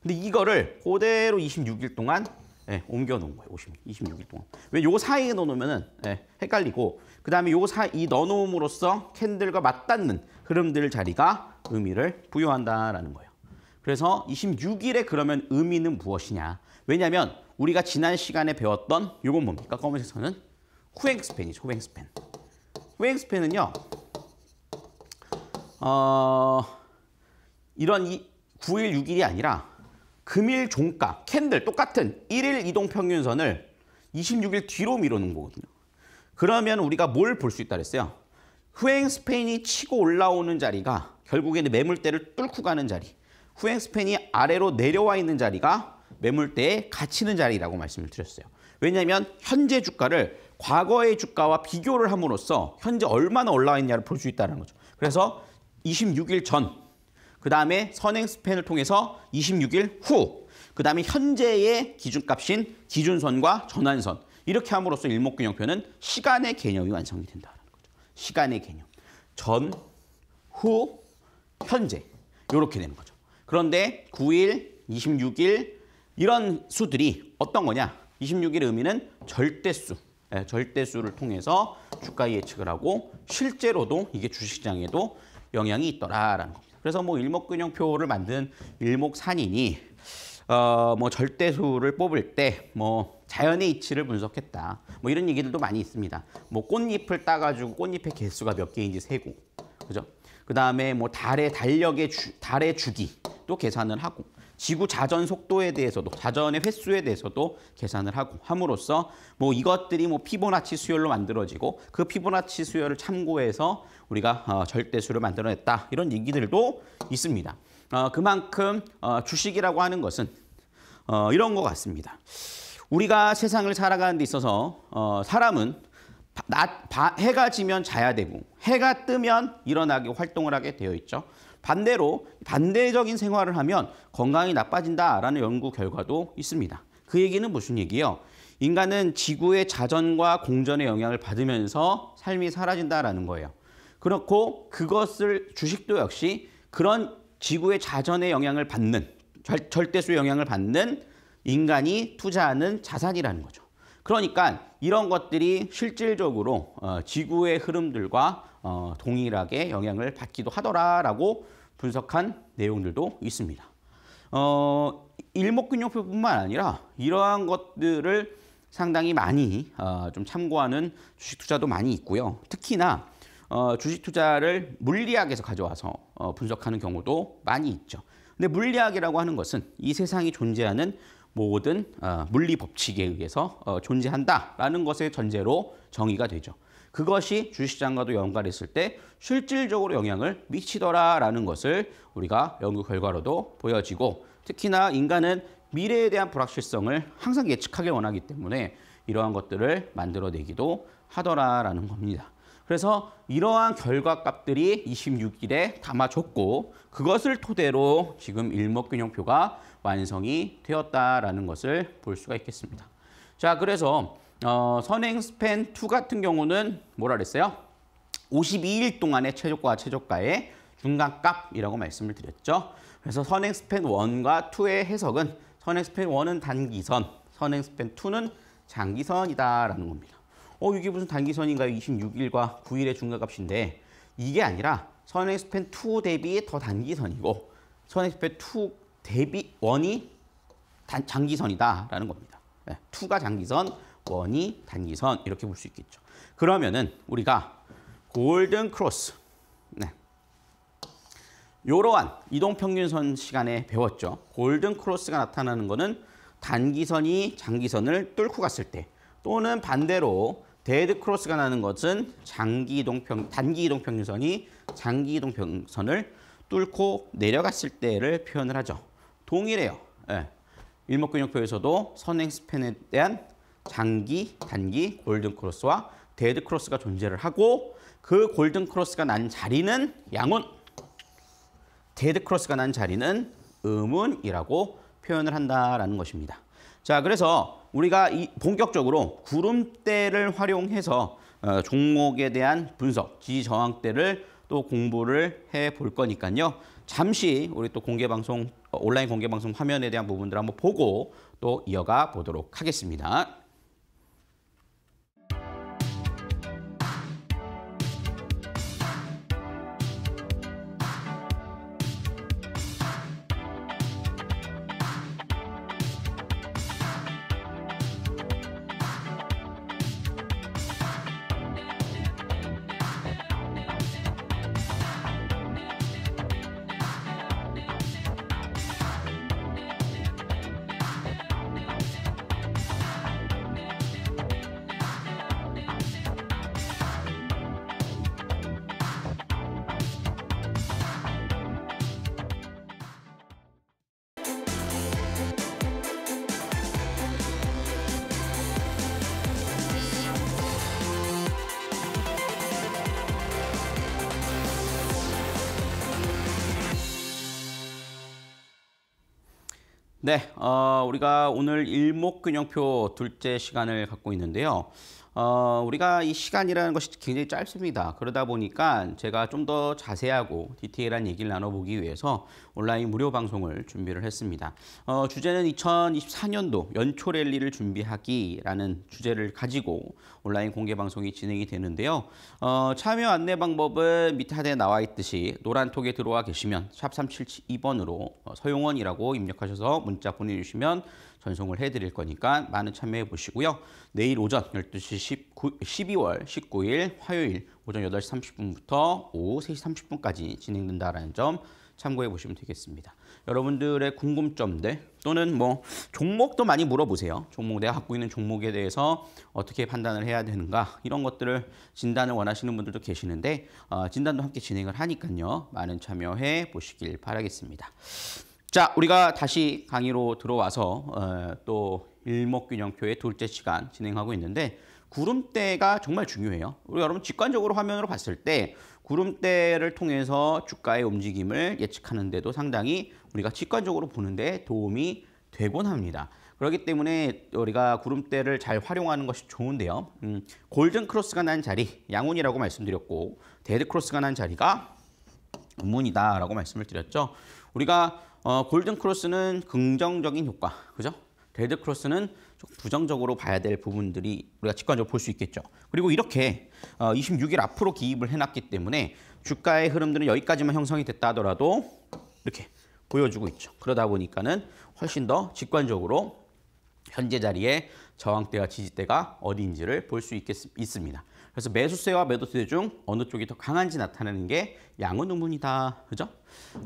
근데 이거를 그대로 26일 동안 예, 옮겨 놓은 거예요. 50, 26일 동안. 왜요 사이에 넣어 놓으면은 예, 헷갈리고 그 다음에 요 사이 넣어 놓음으로써 캔들과 맞닿는 흐름들 자리가 의미를 부여한다라는 거예요. 그래서 26일에 그러면 의미는 무엇이냐? 왜냐하면 우리가 지난 시간에 배웠던 이건 뭡니까? 검은색 선은 후행 스팬이죠. 후행 스팬. 후행 스팬은요. 어, 이런 이 9일, 6일이 아니라 금일 종가, candle 똑같은 1일 이동 평균선을 26일 뒤로 밀어놓은 거거든요. 그러면 우리가 뭘 볼 수 있다 그랬어요? 후행 span이 치고 올라오는 자리가 결국에는 매물대를 뚫고 가는 자리. 후행 span이 아래로 내려와 있는 자리가 매물대에 갇히는 자리라고 말씀을 드렸어요. 왜냐하면 현재 주가를 과거의 주가와 비교를 함으로써 현재 얼마나 올라와 있냐를 볼 수 있다는 거죠. 그래서 26일 전, 그 다음에 선행 스팬을 통해서 26일 후, 그 다음에 현재의 기준값인 기준선과 전환선 이렇게 함으로써 일목균형표는 시간의 개념이 완성이 된다는 거죠. 시간의 개념. 전, 후, 현재 이렇게 되는 거죠. 그런데 9일, 26일 이런 수들이 어떤 거냐? 26일의 의미는 절대수, 예, 절대수를 통해서 주가 예측을 하고 실제로도 이게 주식시장에도 영향이 있더라라는 겁니다. 그래서 뭐 일목균형표를 만든 일목산인이 어, 뭐 절대수를 뽑을 때 뭐 자연의 이치를 분석했다. 뭐 이런 얘기들도 많이 있습니다. 뭐 꽃잎을 따가지고 꽃잎의 개수가 몇 개인지 세고, 그죠? 그 다음에 뭐 달의 달력의 주, 달의 주기도 계산을 하고, 지구 자전 속도에 대해서도 자전의 횟수에 대해서도 계산을 하고 함으로써 뭐 이것들이 뭐 피보나치 수열로 만들어지고 그 피보나치 수열을 참고해서 우리가 어, 절대수를 만들어냈다 이런 얘기들도 있습니다. 어, 그만큼 어, 주식이라고 하는 것은 어, 이런 것 같습니다. 우리가 세상을 살아가는 데 있어서 어, 사람은 낮, 바, 해가 지면 자야 되고 해가 뜨면 일어나게 활동을 하게 되어 있죠. 반대로 반대적인 생활을 하면 건강이 나빠진다라는 연구 결과도 있습니다. 그 얘기는 무슨 얘기예요? 인간은 지구의 자전과 공전의 영향을 받으면서 삶이 사라진다라는 거예요. 그렇고 그것을 주식도 역시 그런 지구의 자전의 영향을 받는 절대수 영향을 받는 인간이 투자하는 자산이라는 거죠. 그러니까 이런 것들이 실질적으로 어, 지구의 흐름들과 어, 동일하게 영향을 받기도 하더라라고 분석한 내용들도 있습니다. 어, 일목균형표뿐만 아니라 이러한 것들을 상당히 많이 어, 좀 참고하는 주식 투자도 많이 있고요. 특히나 어, 주식 투자를 물리학에서 가져와서 어, 분석하는 경우도 많이 있죠. 근데 물리학이라고 하는 것은 이 세상이 존재하는 모든 어, 물리 법칙에 의해서 어, 존재한다라는 것의 전제로 정의가 되죠. 그것이 주식시장과도 연관했을 때 실질적으로 영향을 미치더라라는 것을 우리가 연구 결과로도 보여지고 특히나 인간은 미래에 대한 불확실성을 항상 예측하기 원하기 때문에 이러한 것들을 만들어내기도 하더라라는 겁니다. 그래서 이러한 결과 값들이 26일에 담아졌고 그것을 토대로 지금 일목균형표가 완성이 되었다라는 것을 볼 수가 있겠습니다. 자, 그래서 어, 선행 스팬 2 같은 경우는 뭐라 그랬어요? 52일 동안의 최저가 최저가의 중간값이라고 말씀을 드렸죠. 그래서 선행 스팬 1과 2의 해석은 선행 스팬 1은 단기선, 선행 스팬 2는 장기선이다라는 겁니다. 어, 이게 무슨 단기선인가요? 26일과 9일의 중간값인데 이게 아니라 선행 스팬 2 대비 더 단기선이고 선행 스팬 2 대비 1이 단, 장기선이다라는 겁니다. 네, 2가 장기선, 1이 단기선 이렇게 볼 수 있겠죠. 그러면은 우리가 golden cross 네. 이러한 이동평균선 시간에 배웠죠. golden cross가 나타나는 것은 단기선이 장기선을 뚫고 갔을 때 또는 반대로 dead cross가 나는 것은 장기 이동평 단기 이동평균선이 장기 이동평선을 뚫고 내려갔을 때를 표현을 하죠. 동일해요. 예. 일목균형표에서도 선행 span에 대한 장기, 단기, golden cross와 dead cross가 존재를 하고 그 golden cross가 난 자리는 양운, dead cross가 난 자리는 음운이라고 표현을 한다라는 것입니다. 자, 그래서 우리가 이 본격적으로 구름대를 활용해서 어, 종목에 대한 분석, 지지 저항대를 또 공부를 해 볼 거니까요. 잠시 우리 또 공개 방송 온라인 공개 방송 화면에 대한 부분들 한번 보고 또 이어가 보도록 하겠습니다. 네, 어, 우리가 오늘 일목균형표 둘째 시간을 갖고 있는데요. 어, 우리가 이 시간이라는 것이 굉장히 짧습니다. 그러다 보니까 제가 좀 더 자세하고 디테일한 얘기를 나눠보기 위해서 온라인 무료 방송을 준비를 했습니다. 어, 주제는 2024년도 연초 랠리를 준비하기라는 주제를 가지고 온라인 공개 방송이 진행이 되는데요. 어, 참여 안내 방법은 밑에 하단에 나와 있듯이 노란톡에 들어와 계시면 샵 3772번으로 서용원이라고 입력하셔서 문자 보내주시면 전송을 해드릴 거니까 많은 참여해 보시고요. 내일 오전 12시 19, 12월 19일 화요일 오전 8시 30분부터 오후 3시 30분까지 진행된다는 점 참고해 보시면 되겠습니다. 여러분들의 궁금점들 또는 뭐 종목도 많이 물어보세요. 종목 내가 갖고 있는 종목에 대해서 어떻게 판단을 해야 되는가 이런 것들을 진단을 원하시는 분들도 계시는데 어, 진단도 함께 진행을 하니까요. 많은 참여해 보시길 바라겠습니다. 자, 우리가 다시 강의로 들어와서 어, 또 일목균형표의 둘째 시간 진행하고 있는데 구름대가 정말 중요해요. 우리 여러분 직관적으로 화면으로 봤을 때 구름대를 통해서 주가의 움직임을 예측하는 데도 상당히 우리가 직관적으로 보는데 도움이 되곤 합니다. 그렇기 때문에 우리가 구름대를 잘 활용하는 것이 좋은데요. 음, golden cross가 난 자리, 양운이라고 말씀드렸고 dead cross가 난 자리가 음운이다라고 말씀을 드렸죠. 우리가 어, golden cross는 긍정적인 효과, 그죠? dead cross는 좀 부정적으로 봐야 될 부분들이 우리가 직관적으로 볼 수 있겠죠. 그리고 이렇게 어, 26일 앞으로 기입을 해놨기 때문에 주가의 흐름들은 여기까지만 형성이 됐다 하더라도 이렇게 보여주고 있죠. 그러다 보니까는 훨씬 더 직관적으로 현재 자리에 저항대와 지지대가 어디인지를 볼 수 있습니다. 그래서 매수세와 매도세 중 어느 쪽이 더 강한지 나타내는 게 양운 우문이다. 그죠?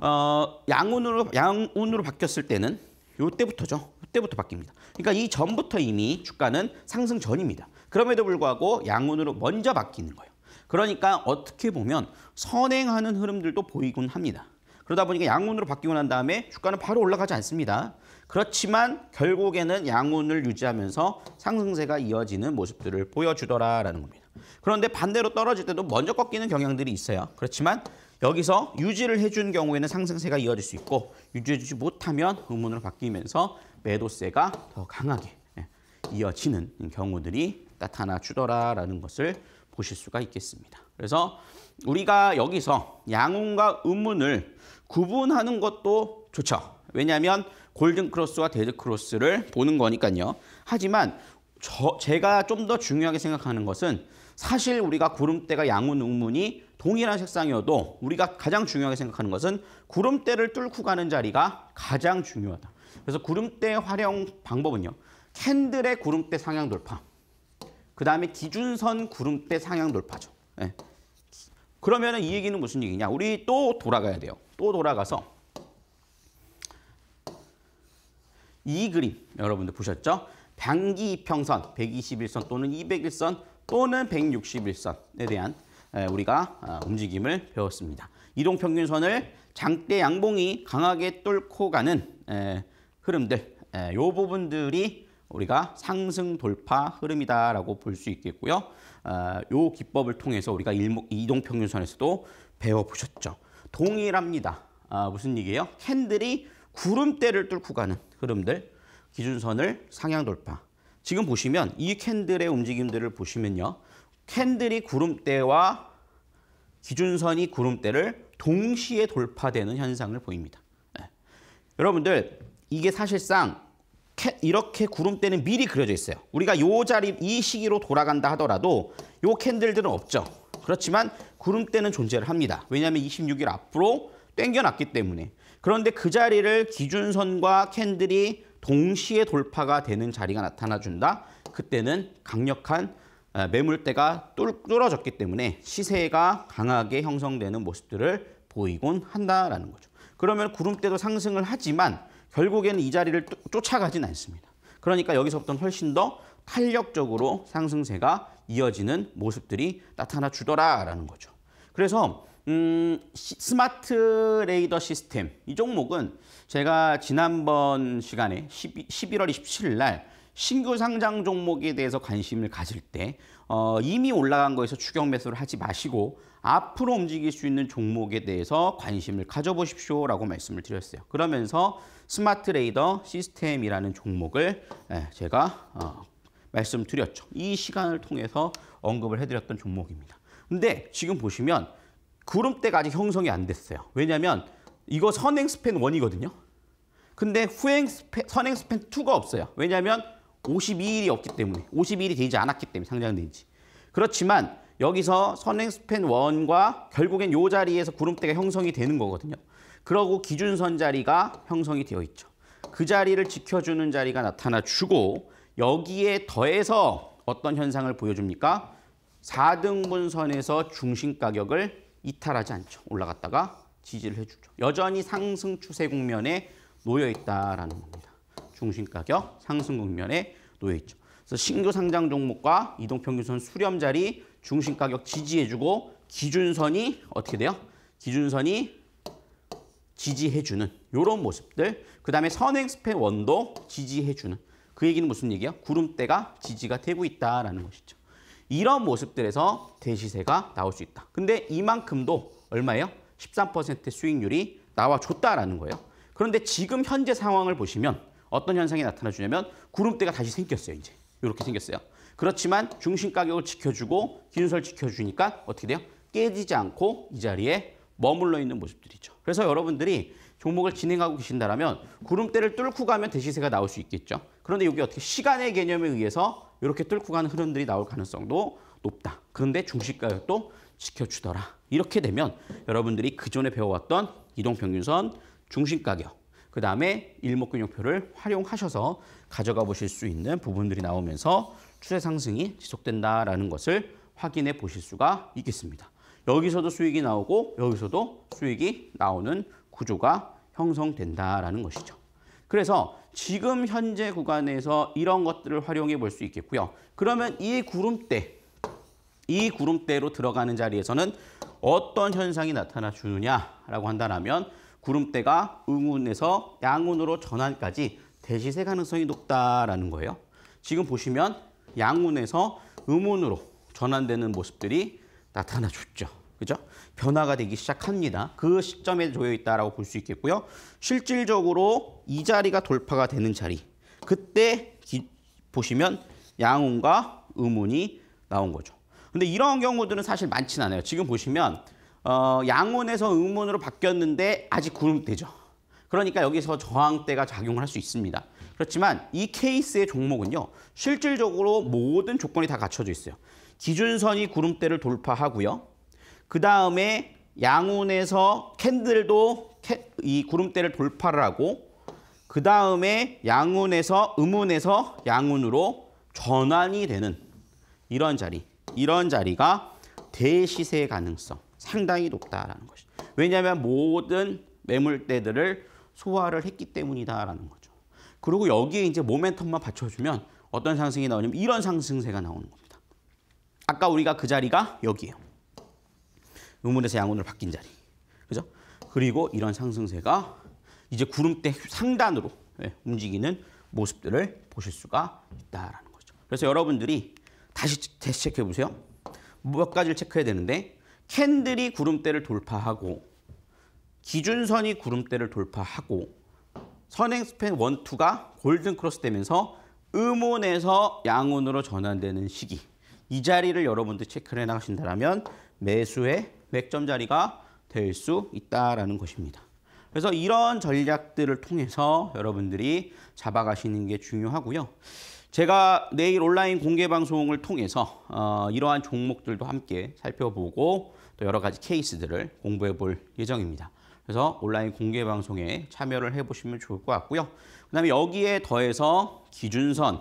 어, 양운으로 양운으로 바뀌었을 때는 요때부터죠. 요때부터 바뀝니다. 그러니까 이 전부터 이미 주가는 상승 전입니다. 그럼에도 불구하고 양운으로 먼저 바뀌는 거예요. 그러니까 어떻게 보면 선행하는 흐름들도 보이곤 합니다. 그러다 보니까 양운으로 바뀌고 난 다음에 주가는 바로 올라가지 않습니다. 그렇지만 결국에는 양운을 유지하면서 상승세가 이어지는 모습들을 보여주더라라는 겁니다. 그런데 반대로 떨어질 때도 먼저 꺾이는 경향들이 있어요. 그렇지만 여기서 유지를 해준 경우에는 상승세가 이어질 수 있고 유지해주지 못하면 음운으로 바뀌면서 매도세가 더 강하게 예, 이어지는 경우들이 나타나 주더라라는 것을 보실 수가 있겠습니다. 그래서 우리가 여기서 양운과 음운을 구분하는 것도 좋죠. 왜냐하면 golden cross와 dead cross를 보는 거니까요. 하지만 저, 제가 좀 더 중요하게 생각하는 것은 사실 우리가 구름대가 양운, 음문이 동일한 색상이어도 우리가 가장 중요하게 생각하는 것은 구름대를 뚫고 가는 자리가 가장 중요하다. 그래서 구름대 활용 방법은요. 캔들의 구름대 상향 돌파. 그 다음에 기준선 구름대 상향 돌파죠. 네. 그러면 이 얘기는 무슨 얘기냐. 우리 또 돌아가야 돼요. 또 돌아가서 이 그림 여러분들 보셨죠? 방기 이평선 121선 또는 201선 또는 161선에 대한 우리가 어, 움직임을 배웠습니다. 이동평균선을 장대 양봉이 강하게 뚫고 가는 흐름들, 이 부분들이 우리가 상승 돌파 흐름이다라고 볼 수 있겠고요. 이 어, 기법을 통해서 우리가 이동평균선에서도 배워보셨죠. 동일합니다. 아, 무슨 얘기예요? 캔들이 구름대를 뚫고 가는 흐름들, 기준선을 상향 돌파. 지금 보시면 이 캔들의 움직임들을 보시면요. 캔들이 구름대와 기준선이 구름대를 동시에 돌파되는 현상을 보입니다. 네. 여러분들 이게 사실상 이렇게 구름대는 미리 그려져 있어요. 우리가 요 자리 이 시기로 돌아간다 하더라도 요 캔들들은 없죠. 그렇지만 구름대는 존재를 합니다. 왜냐하면 26일 앞으로 땡겨놨기 때문에. 그런데 그 자리를 기준선과 캔들이 동시에 돌파가 되는 자리가 나타나준다. 그때는 강력한 아, 매물대가 뚫어졌기 때문에 시세가 강하게 형성되는 모습들을 보이곤 한다라는 거죠. 그러면 구름대도 상승을 하지만 결국에는 이 자리를 쫓아가진 않습니다. 그러니까 여기서부터는 훨씬 더 탄력적으로 상승세가 이어지는 모습들이 나타나 주더라라는 거죠. 그래서 음, 스마트 레이더 시스템 이 종목은 제가 지난번 시간에 12, 11월 27일 날 신규 상장 종목에 대해서 관심을 가질 때 어, 이미 올라간 거에서 추격 매수를 하지 마시고 앞으로 움직일 수 있는 종목에 대해서 관심을 가져보십시오 라고 말씀을 드렸어요. 그러면서 스마트 레이더 시스템이라는 종목을 제가 어, 말씀드렸죠. 이 시간을 통해서 언급을 해드렸던 종목입니다. 근데 지금 보시면 구름대가 아직 형성이 안 됐어요. 왜냐하면 이거 선행 span 1이거든요. 근데 후행 span, 선행 span 2가 없어요. 왜냐하면 52일이 없기 때문에 52일이 되지 않았기 때문에 상장된지. 그렇지만 여기서 선행 span 1과 결국엔 요 자리에서 구름대가 형성이 되는 거거든요. 그러고 기준선 자리가 형성이 되어 있죠. 그 자리를 지켜주는 자리가 나타나 주고 여기에 더해서 어떤 현상을 보여줍니까? 4등분선에서 중심 가격을 이탈하지 않죠. 올라갔다가 지지를 해주죠. 여전히 상승 추세 국면에 놓여 있다라는 겁니다. 중심 가격 상승 국면에 놓여 있죠. 그래서 신규 상장 종목과 이동평균선 수렴 자리 중심 가격 지지해주고 기준선이 어떻게 돼요? 기준선이 지지해주는 이런 모습들. 그 다음에 선행 스팬 원도 지지해주는. 그 얘기는 무슨 얘기야? 구름대가 지지가 되고 있다라는 것이죠. 이런 모습들에서 대시세가 나올 수 있다. 근데 이만큼도 얼마예요? 13% 수익률이 나와줬다라는 거예요. 그런데 지금 현재 상황을 보시면 어떤 현상이 나타나 주냐면 구름대가 다시 생겼어요, 이제. 이렇게 생겼어요. 그렇지만 중심 가격을 지켜주고 기준선을 지켜주니까 어떻게 돼요? 깨지지 않고 이 자리에 머물러 있는 모습들이죠. 그래서 여러분들이 종목을 진행하고 계신다면 구름대를 뚫고 가면 대시세가 나올 수 있겠죠. 그런데 여기 어떻게 시간의 개념에 의해서 이렇게 뚫고 가는 흐름들이 나올 가능성도 높다. 그런데 중심 가격도 지켜주더라. 이렇게 되면 여러분들이 그전에 배워왔던 이동평균선, 중심 가격, 그 다음에 일목균형표를 활용하셔서 가져가 보실 수 있는 부분들이 나오면서 추세 상승이 지속된다라는 것을 확인해 보실 수가 있겠습니다. 여기서도 수익이 나오고 여기서도 수익이 나오는 구조가 형성된다라는 것이죠. 그래서 지금 현재 구간에서 이런 것들을 활용해 볼 수 있겠고요. 그러면 이 구름대, 이 구름대로 들어가는 자리에서는 어떤 현상이 나타나 주느냐라고 한다면 구름대가 응운에서 양운으로 전환까지 대시세 가능성이 높다라는 거예요. 지금 보시면 양운에서 음운으로 전환되는 모습들이 나타나 줬죠. 그죠? 변화가 되기 시작합니다. 그 시점에 조여 있다라고 볼 수 있겠고요. 실질적으로 이 자리가 돌파가 되는 자리. 그때 기, 보시면 양운과 음운이 나온 거죠. 근데 이런 경우들은 사실 많지는 않아요. 지금 보시면 어, 양운에서 음운으로 바뀌었는데 아직 구름대죠. 그러니까 여기서 저항대가 작용을 할 수 있습니다. 그렇지만 이 케이스의 종목은요. 실질적으로 모든 조건이 다 갖춰져 있어요. 기준선이 구름대를 돌파하고요. 그 다음에 양운에서 캔들도 이 구름대를 돌파를 하고 그 다음에 양운에서 음운에서 양운으로 전환이 되는 이런 자리, 이런 자리가 대시세 가능성 상당히 높다라는 것이. 왜냐하면 모든 매물대들을 소화를 했기 때문이다라는 거죠. 그리고 여기에 이제 모멘텀만 받쳐주면 어떤 상승이 나오냐면 이런 상승세가 나오는 겁니다. 아까 우리가 그 자리가 여기예요. 음운에서 양운으로 바뀐 자리. 그죠? 그리고 이런 상승세가 이제 구름대 상단으로 예, 움직이는 모습들을 보실 수가 있다라는 거죠. 그래서 여러분들이 다시 체크해 보세요. 몇 가지를 체크해야 되는데 캔들이 구름대를 돌파하고 기준선이 구름대를 돌파하고 선행 span 1, 2가 골든 크로스 되면서 음운에서 양운으로 전환되는 시기 이 자리를 여러분들 체크를 해나가신다면 매수의 맥점 자리가 될 수 있다라는 것입니다. 그래서 이런 전략들을 통해서 여러분들이 잡아가시는 게 중요하고요. 제가 내일 온라인 공개 방송을 통해서 어, 이러한 종목들도 함께 살펴보고 또 여러 가지 케이스들을 공부해 볼 예정입니다. 그래서 온라인 공개 방송에 참여를 해보시면 좋을 것 같고요. 그 다음에 여기에 더해서 기준선,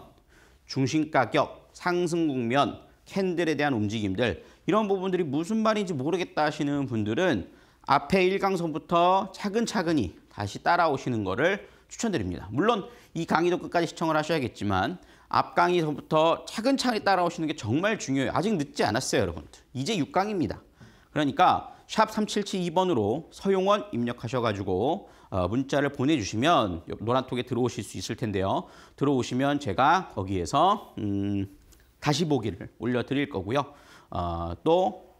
중심가격, 상승 국면, 캔들에 대한 움직임들 이런 부분들이 무슨 말인지 모르겠다 하시는 분들은 앞에 일강선부터 차근차근히 다시 따라오시는 거를 추천드립니다. 물론 이 강의도 끝까지 시청을 하셔야겠지만 앞 강의서부터 차근차근히 따라오시는 게 정말 중요해요. 아직 늦지 않았어요, 여러분들. 이제 6강입니다. 그러니까 샵 3772번으로 서용원 입력하셔가지고 어, 문자를 보내주시면 노란톡에 들어오실 수 있을 텐데요. 들어오시면 제가 거기에서 음, 다시 보기를 올려드릴 거고요. 어, 또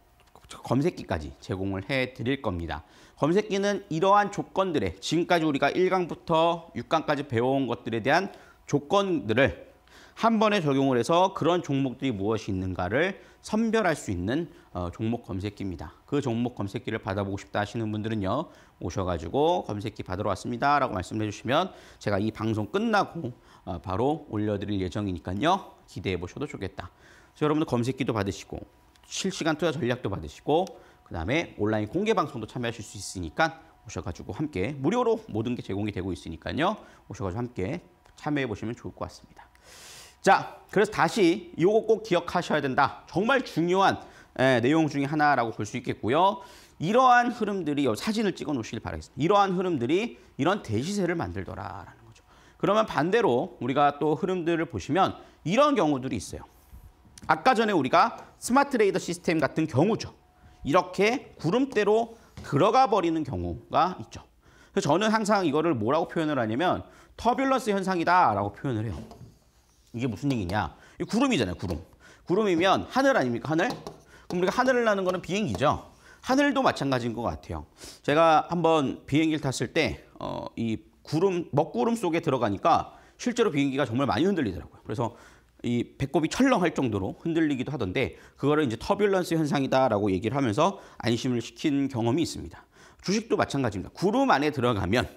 검색기까지 제공을 해 드릴 겁니다. 검색기는 이러한 조건들에 지금까지 우리가 1강부터 6강까지 배워온 것들에 대한 조건들을 한 번에 적용을 해서 그런 종목들이 무엇이 있는가를 선별할 수 있는 어, 종목 검색기입니다. 그 종목 검색기를 받아보고 싶다 하시는 분들은요. 오셔가지고 검색기 받으러 왔습니다. 라고 말씀해 주시면 제가 이 방송 끝나고 어, 바로 올려드릴 예정이니까요. 기대해 보셔도 좋겠다. 여러분들 검색기도 받으시고 실시간 투자 전략도 받으시고 그다음에 온라인 공개 방송도 참여하실 수 있으니까 오셔가지고 함께 무료로 모든 게 제공이 되고 있으니까요. 오셔가지고 함께 참여해 보시면 좋을 것 같습니다. 자, 그래서 다시 이거 꼭 기억하셔야 된다. 정말 중요한 에, 내용 중에 하나라고 볼 수 있겠고요. 이러한 흐름들이 사진을 찍어 놓으시길 바라겠습니다. 이러한 흐름들이 이런 대시세를 만들더라라는 거죠. 그러면 반대로 우리가 또 흐름들을 보시면 이런 경우들이 있어요. 아까 전에 우리가 스마트 레이더 시스템 같은 경우죠. 이렇게 구름대로 들어가 버리는 경우가 있죠. 그래서 저는 항상 이거를 뭐라고 표현을 하냐면 터뷸런스 현상이다라고 표현을 해요. 이게 무슨 얘기냐? 이 구름이잖아요, 구름. 구름이면 하늘 아닙니까, 하늘? 그럼 우리가 하늘을 나는 거는 비행기죠. 하늘도 마찬가지인 것 같아요. 제가 한번 비행기를 탔을 때, 어, 이 구름, 먹구름 속에 들어가니까 실제로 비행기가 정말 많이 흔들리더라고요. 그래서 이 배꼽이 철렁할 정도로 흔들리기도 하던데 그거를 이제 터뷸런스 현상이다라고 얘기를 하면서 안심을 시킨 경험이 있습니다. 주식도 마찬가지입니다. 구름 안에 들어가면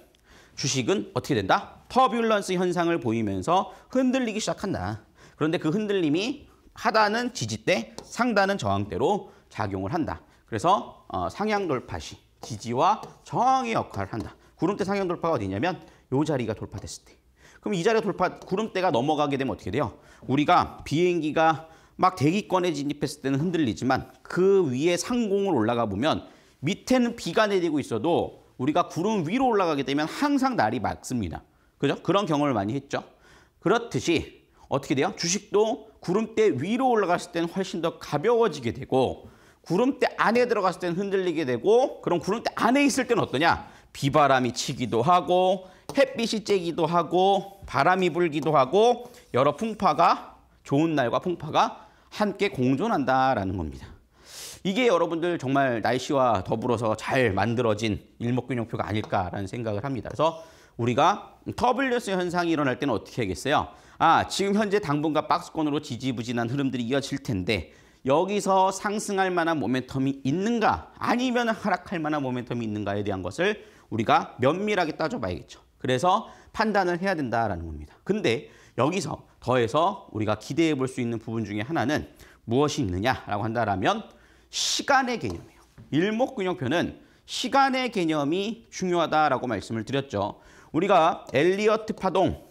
주식은 어떻게 된다? 터뷸런스 현상을 보이면서 흔들리기 시작한다. 그런데 그 흔들림이 하단은 지지대, 상단은 저항대로 작용을 한다. 그래서 어, 상향 돌파 시 지지와 저항의 역할을 한다. 구름대 상향 돌파가 어디냐면 요 자리가 돌파됐을 때. 그럼 이 자리 돌파 구름대가 넘어가게 되면 어떻게 돼요? 우리가 비행기가 막 대기권에 진입했을 때는 흔들리지만 그 위에 상공을 올라가 보면 밑에는 비가 내리고 있어도 우리가 구름 위로 올라가게 되면 항상 날이 맑습니다. 그죠? 그런 경험을 많이 했죠. 그렇듯이 어떻게 돼요? 주식도 구름대 위로 올라갔을 때는 훨씬 더 가벼워지게 되고 구름대 안에 들어갔을 때는 흔들리게 되고 그럼 구름대 안에 있을 때는 어떠냐? 비바람이 치기도 하고 햇빛이 쬐기도 하고 바람이 불기도 하고 여러 풍파가 좋은 날과 풍파가 함께 공존한다라는 겁니다. 이게 여러분들 정말 날씨와 더불어서 잘 만들어진 일목균형표가 아닐까라는 생각을 합니다. 그래서 우리가 터블러스 현상이 일어날 때는 어떻게 하겠어요? 아, 지금 현재 당분간 박스권으로 지지부진한 흐름들이 이어질 텐데 여기서 상승할 만한 모멘텀이 있는가 아니면 하락할 만한 모멘텀이 있는가에 대한 것을 우리가 면밀하게 따져봐야겠죠. 그래서 판단을 해야 된다라는 겁니다. 근데 여기서 더해서 우리가 기대해 볼 수 있는 부분 중에 하나는 무엇이 있느냐라고 한다라면 시간의 개념이에요. 일목균형표는 시간의 개념이 중요하다라고 말씀을 드렸죠. 우리가 엘리어트 파동,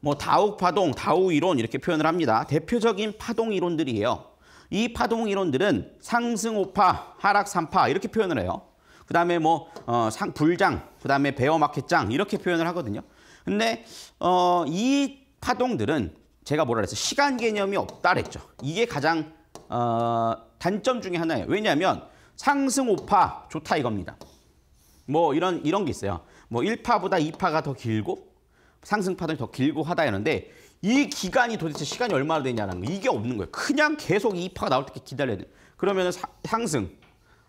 뭐 다우 파동, 다우 이론 이렇게 표현을 합니다. 대표적인 파동 이론들이에요. 이 파동 이론들은 상승 5파, 하락 3파 이렇게 표현을 해요. 그다음에 뭐 어, 상, 불장, 그다음에 베어 마켓장 이렇게 표현을 하거든요. 근데 어, 이 파동들은 제가 뭐라 그랬어요? 시간 개념이 없다 그랬죠. 이게 가장 어, 단점 중에 하나예요. 왜냐하면 상승 5파 좋다 이겁니다. 뭐 이런 이런 게 있어요. 뭐 1파보다 2파가 더 길고 상승 파동이 더 길고 하다 이러는데 이 기간이 도대체 시간이 얼마나 되냐는 거 이게 없는 거예요. 그냥 계속 2파가 나올 때까지 기다려야 돼. 그러면은 사, 상승,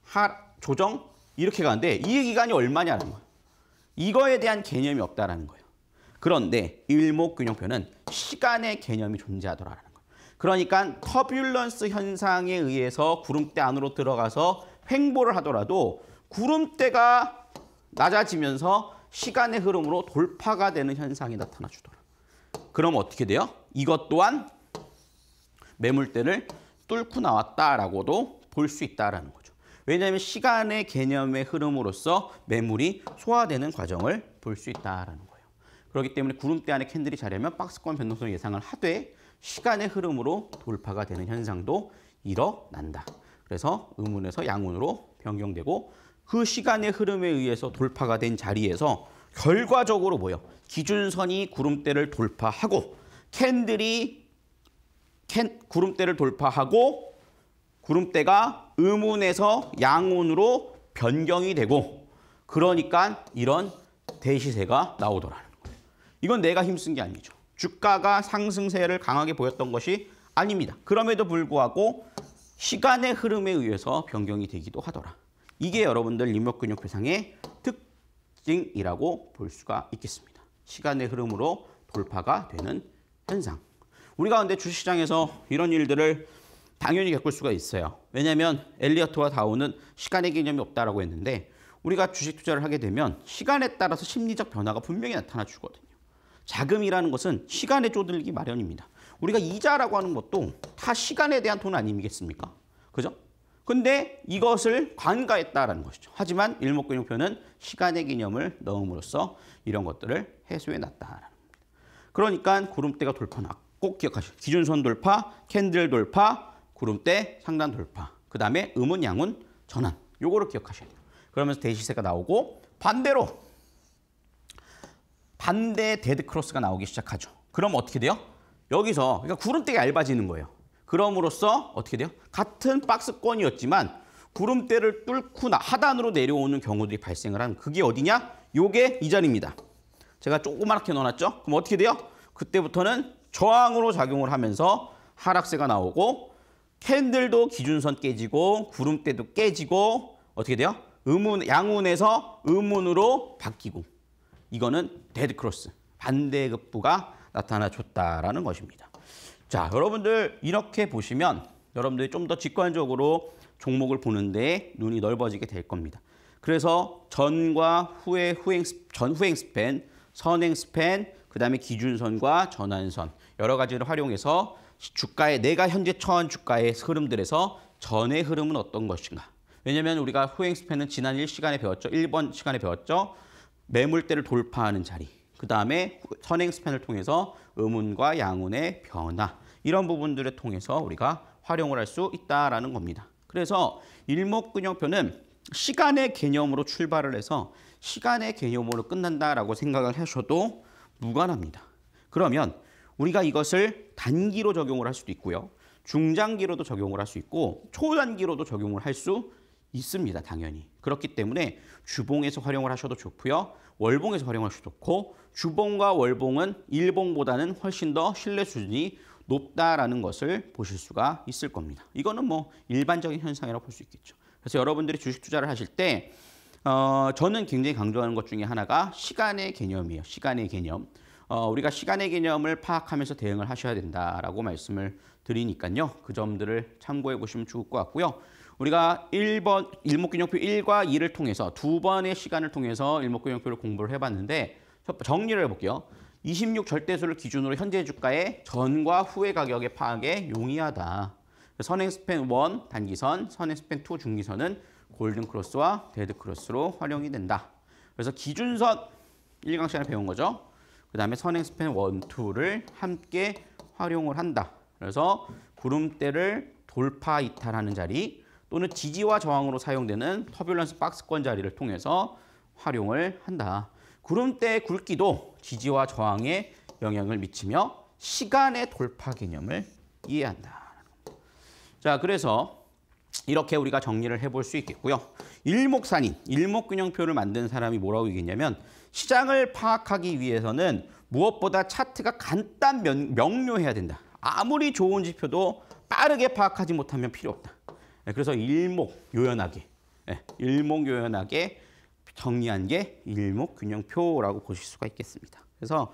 하, 조정 이렇게 가는데 이 기간이 얼마냐는 거예요. 이거에 대한 개념이 없다라는 거예요. 그런데 일목균형표는 시간의 개념이 존재하더라라는 거예요. 그러니까 터뷸런스 현상에 의해서 구름대 안으로 들어가서 횡보를 하더라도 구름대가 낮아지면서 시간의 흐름으로 돌파가 되는 현상이 나타나 주더라. 그럼 어떻게 돼요? 이것 또한 매물대를 뚫고 나왔다라고도 볼 수 있다라는 거죠. 왜냐하면 시간의 개념의 흐름으로서 매물이 소화되는 과정을 볼 수 있다라는 거예요. 그렇기 때문에 구름대 안에 캔들이 자려면 박스권 변동성 예상을 하되 시간의 흐름으로 돌파가 되는 현상도 일어난다. 그래서 음운에서 양운으로 변경되고 그 시간의 흐름에 의해서 돌파가 된 자리에서 결과적으로 뭐요? 기준선이 구름대를 돌파하고 캔들이 캔 구름대를 돌파하고 구름대가 음운에서 양운으로 변경이 되고 그러니까 이런 대시세가 나오더라는 거예요. 이건 내가 힘쓴 게 아니죠. 주가가 상승세를 강하게 보였던 것이 아닙니다. 그럼에도 불구하고 시간의 흐름에 의해서 변경이 되기도 하더라. 이게 여러분들 인목근육 회상의 특징이라고 볼 수가 있겠습니다. 시간의 흐름으로 돌파가 되는 현상. 우리가 근데 주식시장에서 이런 일들을 당연히 겪을 수가 있어요. 왜냐하면 엘리어트와 다우는 시간의 개념이 없다라고 했는데 우리가 주식 투자를 하게 되면 시간에 따라서 심리적 변화가 분명히 나타나 주거든요. 자금이라는 것은 시간에 쪼들리기 마련입니다. 우리가 이자라고 하는 것도 다 시간에 대한 돈 아니겠습니까? 그죠? 근데 이것을 관가했다라는 것이죠. 하지만 일목균형표는 시간의 개념을 넣음으로써 이런 것들을 해소해 놨다라는 겁니다. 그러니까 구름대가 돌파나 꼭 기억하시오. 기준선 돌파, 캔들 돌파, 구름대 상단 돌파. 그 다음에 음운, 양운, 전환. 요거를 기억하셔야 돼요. 그러면서 대시세가 나오고 반대로 반대 데드 크로스가 나오기 시작하죠. 그럼 어떻게 돼요? 여기서 그러니까 구름대가 얇아지는 거예요. 그럼으로써 어떻게 돼요? 같은 박스권이었지만 구름대를 뚫고 하단으로 내려오는 경우들이 발생을 하는 그게 어디냐? 요게 이 자리입니다. 제가 조그맣게 넣어놨죠? 그럼 어떻게 돼요? 그때부터는 저항으로 작용을 하면서 하락세가 나오고 캔들도 기준선 깨지고 구름대도 깨지고 어떻게 돼요? 음운, 양운에서 음운으로 바뀌고 이거는 데드 크로스, 반대급부가 나타나 줬다라는 것입니다. 자, 여러분들 이렇게 보시면 여러분들이 좀 더 직관적으로 종목을 보는데 눈이 넓어지게 될 겁니다. 그래서 전과 후의 후행, 전 후행 스팬, 선행 스팬, 그 다음에 기준선과 전환선 여러 가지를 활용해서 주가의 내가 현재 처한 주가의 흐름들에서 전의 흐름은 어떤 것인가. 왜냐하면 우리가 후행 스팬은 지난 1시간에 배웠죠. 1번 시간에 배웠죠. 매물대를 돌파하는 자리. 그 다음에 선행 스팬을 통해서 음운과 양운의 변화. 이런 부분들을 통해서 우리가 활용을 할 수 있다라는 겁니다. 그래서 일목균형표는 시간의 개념으로 출발을 해서 시간의 개념으로 끝난다라고 생각을 하셔도 무관합니다. 그러면 우리가 이것을 단기로 적용을 할 수도 있고요. 중장기로도 적용을 할 수 있고 초단기로도 적용을 할 수 있습니다. 당연히. 그렇기 때문에 주봉에서 활용을 하셔도 좋고요. 월봉에서 활용하셔도 좋고 주봉과 월봉은 일봉보다는 훨씬 더 신뢰 수준이 높다라는 것을 보실 수가 있을 겁니다. 이거는 뭐 일반적인 현상이라고 볼 수 있겠죠. 그래서 여러분들이 주식 투자를 하실 때 어, 저는 굉장히 강조하는 것 중에 하나가 시간의 개념이에요. 시간의 개념. 어, 우리가 시간의 개념을 파악하면서 대응을 하셔야 된다라고 말씀을 드리니까요. 그 점들을 참고해 보시면 좋을 것 같고요. 우리가 1번 일목균형표 1과 2를 통해서 두 번의 시간을 통해서 일목균형표를 공부를 해봤는데 정리를 해볼게요. 26 절대수를 기준으로 현재 주가의 전과 후의 가격의 파악에 용이하다. 선행 span 1 단기선, 선행 span 2 중기선은 골든 크로스와 데드 크로스로 활용이 된다. 그래서 기준선 1강 시간에 배운 거죠. 그 다음에 선행 span 1, 2를 함께 활용을 한다. 그래서 구름대를 돌파 이탈하는 자리 또는 지지와 저항으로 사용되는 turbulence 박스권 자리를 통해서 활용을 한다. 구름대의 굵기도 지지와 저항에 영향을 미치며 시간의 돌파 개념을 이해한다. 자, 그래서 이렇게 우리가 정리를 해볼 수 있겠고요. 일목산인, 일목균형표를 만든 사람이 뭐라고 얘기했냐면 시장을 파악하기 위해서는 무엇보다 차트가 간단 명, 명료해야 된다. 아무리 좋은 지표도 빠르게 파악하지 못하면 필요 없다. 네, 그래서 일목요연하게, 네, 일목요연하게 정리한 게 일목균형표라고 보실 수가 있겠습니다. 그래서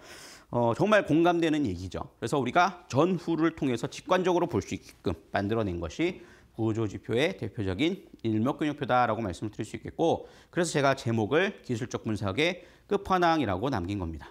어, 정말 공감되는 얘기죠. 그래서 우리가 전후를 통해서 직관적으로 볼 수 있게끔 만들어낸 것이 구조지표의 대표적인 일목균형표다라고 말씀을 드릴 수 있겠고 그래서 제가 제목을 기술적 분석의 끝판왕이라고 남긴 겁니다.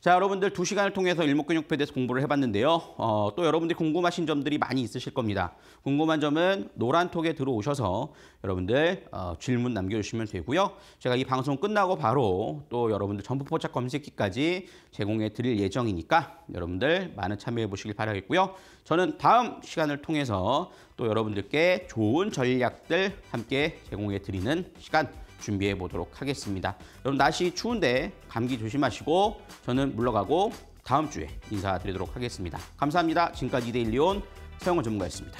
자, 여러분들 두 시간을 통해서 일목균형표에 대해서 공부를 해봤는데요. 어, 또 여러분들이 궁금하신 점들이 많이 있으실 겁니다. 궁금한 점은 노란톡에 들어오셔서 여러분들 어, 질문 남겨주시면 되고요. 제가 이 방송 끝나고 바로 또 여러분들 전부 포착 검색기까지 제공해 드릴 예정이니까 여러분들 많은 참여해 보시길 바라겠고요. 저는 다음 시간을 통해서 또 여러분들께 좋은 전략들 함께 제공해 드리는 시간 준비해 보도록 하겠습니다. 여러분 날씨 추운데 감기 조심하시고 저는 물러가고 다음 주에 인사드리도록 하겠습니다. 감사합니다. 지금까지 이데일리온 서영원 전문가였습니다.